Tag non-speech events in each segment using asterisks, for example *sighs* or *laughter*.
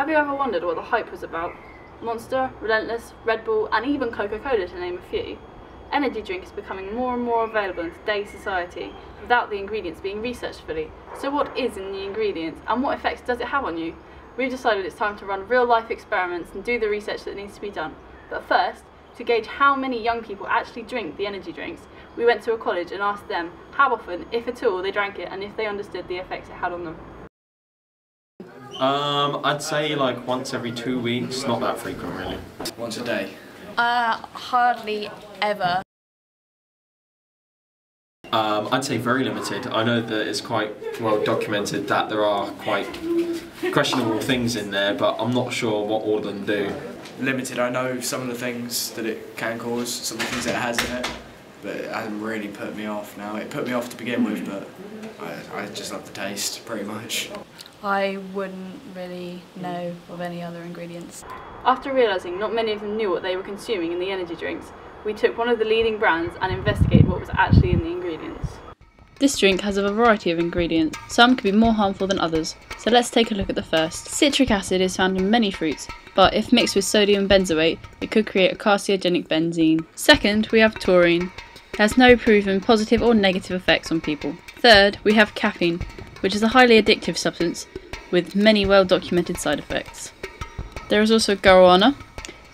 Have you ever wondered what the hype was about? Monster, Relentless, Red Bull, and even Coca Cola, to name a few. Energy drink is becoming more and more available in today's society without the ingredients being researched fully. So, what is in the ingredients and what effects does it have on you? We've decided it's time to run real life experiments and do the research that needs to be done. But first, to gauge how many young people actually drink the energy drinks, we went to a college and asked them how often, if at all, they drank it and if they understood the effects it had on them. Um, I'd say like once every two weeks, not that frequent really. Once a day. Uh, hardly ever. Um, I'd say very limited. I know that it's quite well documented that there are quite questionable things in there, but I'm not sure what all of them do. Limited. I know some of the things that it can cause, some of the things that it has in it, but it hasn't really put me off now. It put me off to begin with, but I, I just love the taste, pretty much. I wouldn't really know of any other ingredients. After realising not many of them knew what they were consuming in the energy drinks, we took one of the leading brands and investigated what was actually in the ingredients. This drink has a variety of ingredients. Some could be more harmful than others, so let's take a look at the first. Citric acid is found in many fruits, but if mixed with sodium benzoate, it could create a carcinogenic benzene. Second, we have taurine. Has no proven positive or negative effects on people. Third, we have caffeine, which is a highly addictive substance with many well documented side effects. There is also guarana.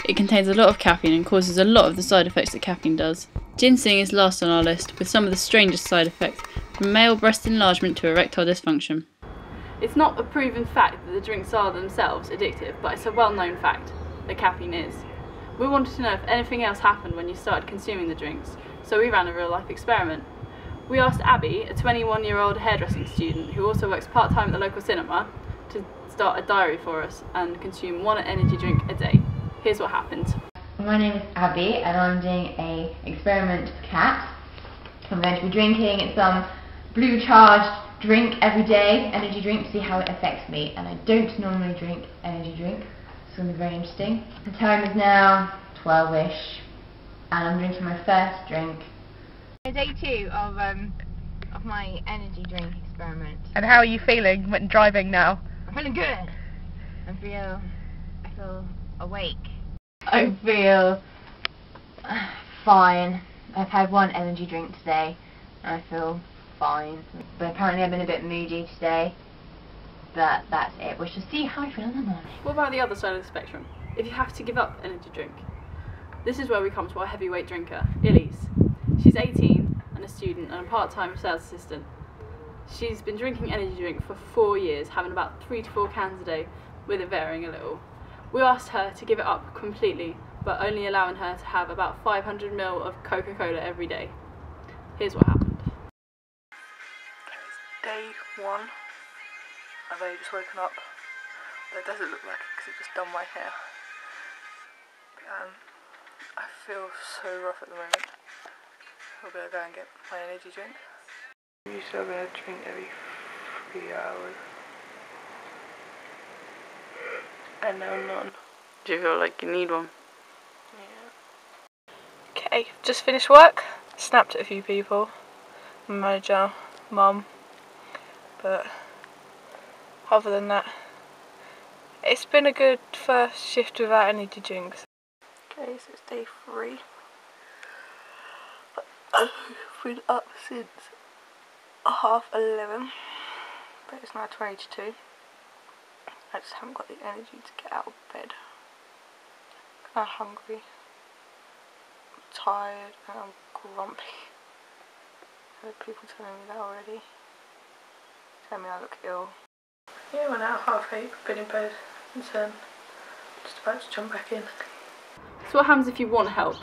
It contains a lot of caffeine and causes a lot of the side effects that caffeine does. Ginseng is last on our list, with some of the strangest side effects, from male breast enlargement to erectile dysfunction. It's not a proven fact that the drinks are themselves addictive, but it's a well known fact that caffeine is. We wanted to know if anything else happened when you started consuming the drinks, so we ran a real life experiment. We asked Abi, a 21 year old hairdressing student who also works part time at the local cinema, to start a diary for us and consume one energy drink a day. Here's what happened. My name is Abi and I'm doing a experiment Kat. I'm going to be drinking some blue charged drink every day, energy drink, to see how it affects me. And I don't normally drink energy drink. It's going to be very interesting. The time is now 12ish and I'm drinking my first drink. Day two of um of my energy drink experiment. And how are you feeling when driving now? I'm feeling good. I feel I feel awake. I feel uh, fine. I've had one energy drink today and I feel fine. But apparently I've been a bit moody today. But that's it. We shall see how I feel in the morning. What about the other side of the spectrum? If you have to give up energy drink, this is where we come to our heavyweight drinker, Elise. She's 18 and a student and a part-time sales assistant. She's been drinking energy drink for four years, having about three to four cans a day, with it varying a little. We asked her to give it up completely, but only allowing her to have about 500 ml of Coca-Cola every day. Here's what happened. Day one. I've only just woken up. It doesn't look like it because I've just done my hair. Um, I feel so rough at the moment. I'm gonna go and get my energy drink. Usually I'm gonna drink every three hours. And now none. Do you feel like you need one? Yeah. Okay, just finished work. Snapped at a few people. My manager, mum. But other than that, it's been a good first shift without energy drinks. Okay, so it's day three. I've been up since half eleven, but it's now twenty to two. I just haven't got the energy to get out of bed. I'm hungry, I'm tired, and I'm grumpy. I people telling me that already. Tell me I look ill. Yeah, went out half eight, been in bed since then. Um, just about to jump back in. So what happens if you want help?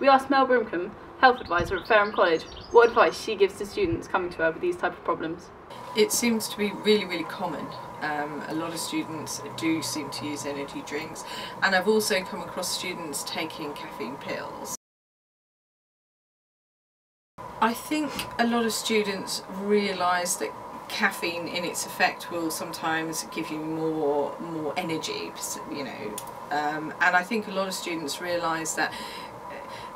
We asked Mel Brimcombe, health advisor at Fareham College, what advice she gives to students coming to her with these type of problems. It seems to be really, really common. Um, a lot of students do seem to use energy drinks, and I've also come across students taking caffeine pills. I think a lot of students realise that caffeine in its effect will sometimes give you more more energy you know um, and I think a lot of students realise that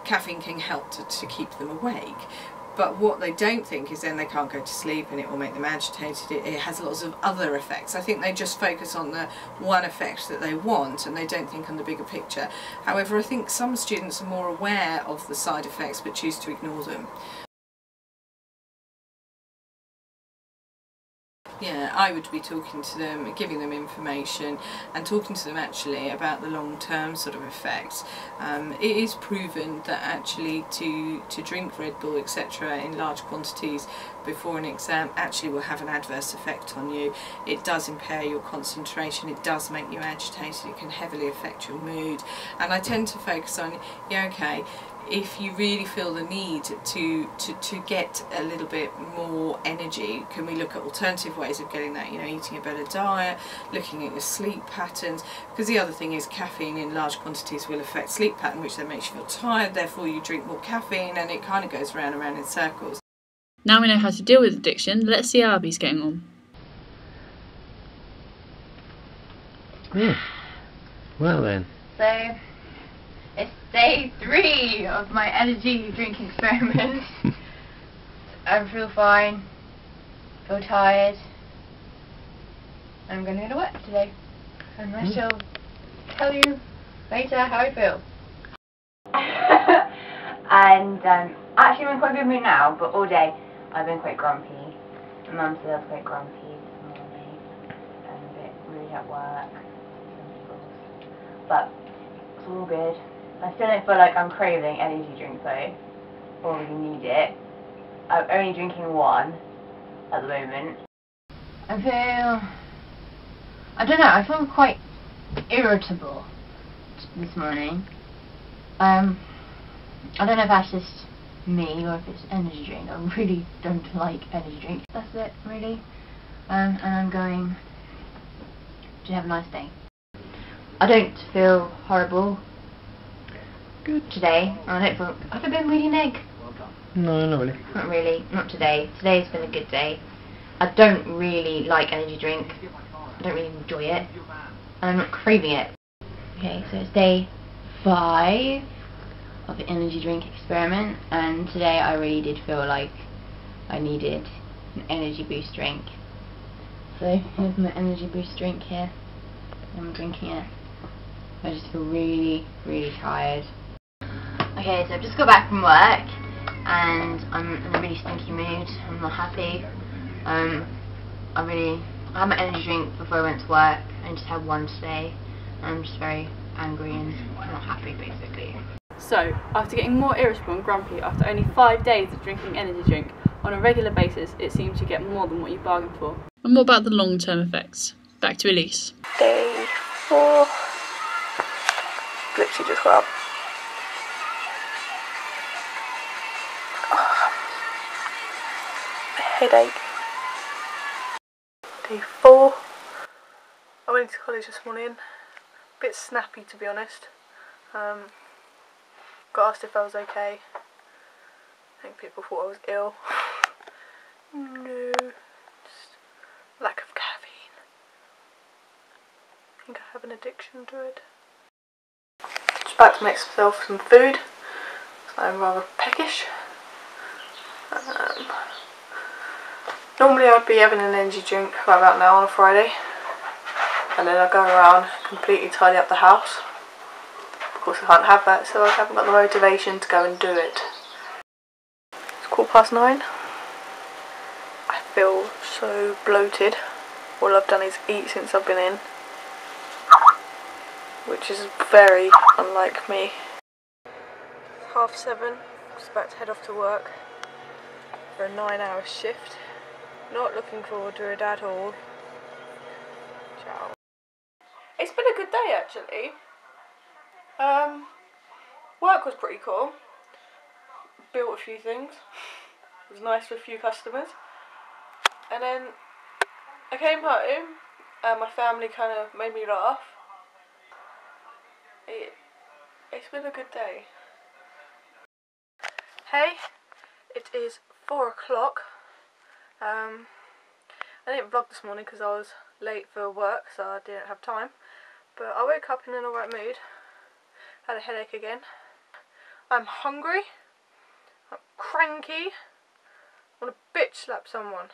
caffeine can help to, to keep them awake but what they don't think is then they can't go to sleep and it will make them agitated. It, it has lots of other effects. I think they just focus on the one effect that they want and they don't think on the bigger picture. However, I think some students are more aware of the side effects but choose to ignore them. Yeah, I would be talking to them, giving them information, and talking to them actually about the long-term sort of effects. Um, it is proven that actually to to drink Red Bull etc. in large quantities before an exam actually will have an adverse effect on you. It does impair your concentration. It does make you agitated. It can heavily affect your mood. And I tend to focus on yeah, okay if you really feel the need to, to, to get a little bit more energy, can we look at alternative ways of getting that? You know, eating a better diet, looking at your sleep patterns. Because the other thing is caffeine in large quantities will affect sleep pattern, which then makes you feel tired, therefore you drink more caffeine and it kind of goes round and round in circles. Now we know how to deal with addiction, let's see how Abi's getting on. Yeah. Well then. So, it's day three of my energy drink experiment. *laughs* I feel fine, feel tired. I'm going to go to work today. And I shall tell you later how I feel. *laughs* and um, actually I'm in quite a good mood now, but all day I've been quite grumpy. My mum said I was quite grumpy this morning and a bit rude at work. But it's all good. I still don't feel like I'm craving energy drink though, or really need it. I'm only drinking one at the moment. I feel, I don't know, I feel quite irritable this morning. Um, I don't know if that's just me or if it's energy drink. I really don't *laughs* like energy drink. That's it, really. Um, and I'm going to have a nice day. I don't feel horrible Good. today. I don't feel. Have I been reading egg? No, not really. Not really. Not today. Today's been a good day. I don't really like energy drink. I don't really enjoy it. And I'm not craving it. Okay, so it's day five of the energy drink experiment. And today I really did feel like I needed an energy boost drink. So here's my energy boost drink here. I'm drinking it. I just feel really, really tired. Okay, so I've just got back from work and I'm in a really stinky mood. I'm not happy. Um, I really, I had my energy drink before I went to work and just had one today. And I'm just very angry and not happy basically. So, after getting more irritable and grumpy after only five days of drinking energy drink, on a regular basis it seems you get more than what you bargained for. And what about the long term effects? Back to Elise. Day four. Literally just got up. Headache. Day four. I went to college this morning. A Bit snappy to be honest. Um, got asked if I was okay. I think people thought I was ill. *sighs* no, just lack of caffeine. I think I have an addiction to it. Just about to make myself some food. I'm rather peckish. Um, normally I'd be having an energy drink right about now on a Friday. And then I'd go around completely tidy up the house. Of course I can't have that so I haven't got the motivation to go and do it. It's quarter past nine. I feel so bloated. All I've done is eat since I've been in. Which is very unlike me. Half seven, just about to head off to work for a nine hour shift. Not looking forward to it at all. Ciao. It's been a good day actually. Um, work was pretty cool. Built a few things. It *laughs* was nice with a few customers. And then I came home and my family kind of made me laugh. It, it's been a good day. Hey, it is four o'clock. Um, I didn't vlog this morning because I was late for work, so I didn't have time. But I woke up in an alright mood. Had a headache again. I'm hungry. I'm cranky. want to bitch slap someone.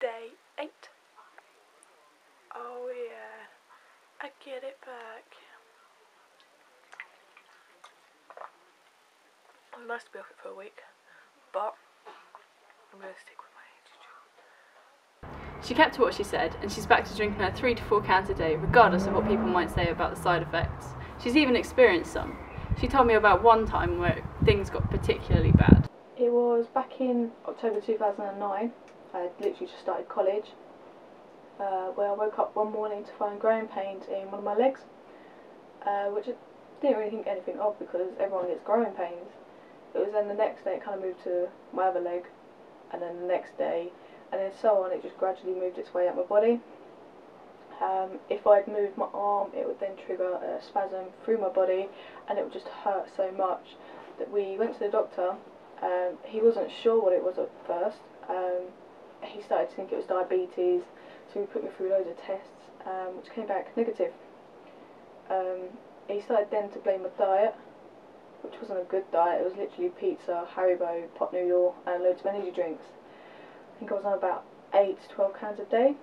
Day 8. Oh yeah, I get it back. It's nice to be off it for a week, but I'm going to stick with. She kept to what she said, and she's back to drinking her three to four cans a day, regardless of what people might say about the side effects. She's even experienced some. She told me about one time where things got particularly bad. It was back in October 2009. I had literally just started college. Uh, where I woke up one morning to find growing pains in one of my legs, uh, which I didn't really think anything of because everyone gets growing pains. It was then the next day it kind of moved to my other leg, and then the next day, and then so on. It just gradually moved its way up my body. Um, if I'd move my arm, it would then trigger a spasm through my body, and it would just hurt so much that we went to the doctor. Um, he wasn't sure what it was at first. Um, he started to think it was diabetes, so he put me through loads of tests, um, which came back negative. Um, he started then to blame my diet, which wasn't a good diet. It was literally pizza, Haribo, pot noodle, and loads of energy drinks. I was on about 8 to 12 cans a day,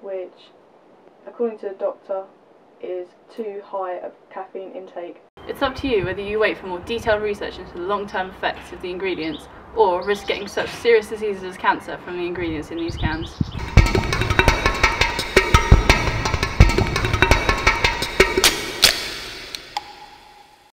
which, according to the doctor, is too high of caffeine intake. It's up to you whether you wait for more detailed research into the long term effects of the ingredients or risk getting such serious diseases as cancer from the ingredients in these cans.